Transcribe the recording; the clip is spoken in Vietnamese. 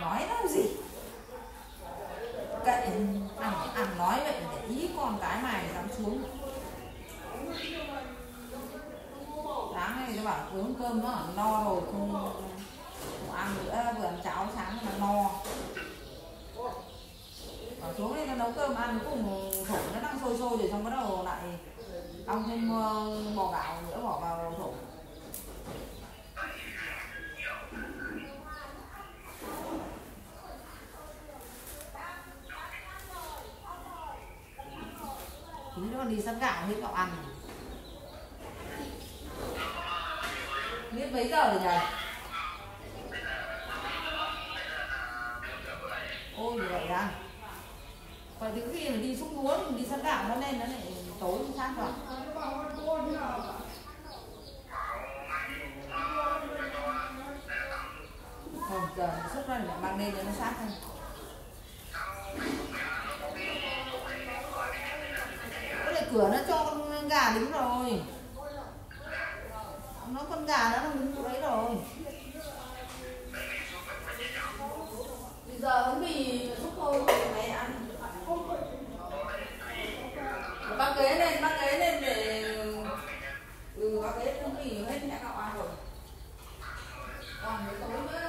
nói làm gì? Cậy ăn ăn nói vậy để ý con cái mày dám xuống. Sáng nay nó bảo uống cơm nó là no rồi không, không ăn nữa vừa ăn cháo sáng mà no bảo xuống đây nó nấu cơm ăn cùng thổ nó đang sôi sôi rồi xong bắt đầu lại ông thêm ờ, bò gạo. Tí nữa đi săn gạo hết cậu ăn. Biết mấy giờ rồi nhỉ? Ôi vậy à? Phải từ khi mà đi xúc lúa mình đi săn gạo nó lên nó lại tối sáng rồi. Còn giờ xúc ra mang lên cho nó sát thôi. cửa nó cho con gà đứng rồi. Nó con gà nó đứng chỗ đấy rồi. Bây giờ bánh mì xúc cô mày ăn. Bác ghế lên, bác ghế lên để ừ bác ghế bánh mì hết mẹ cậu ăn rồi. Còn buổi tối nữa.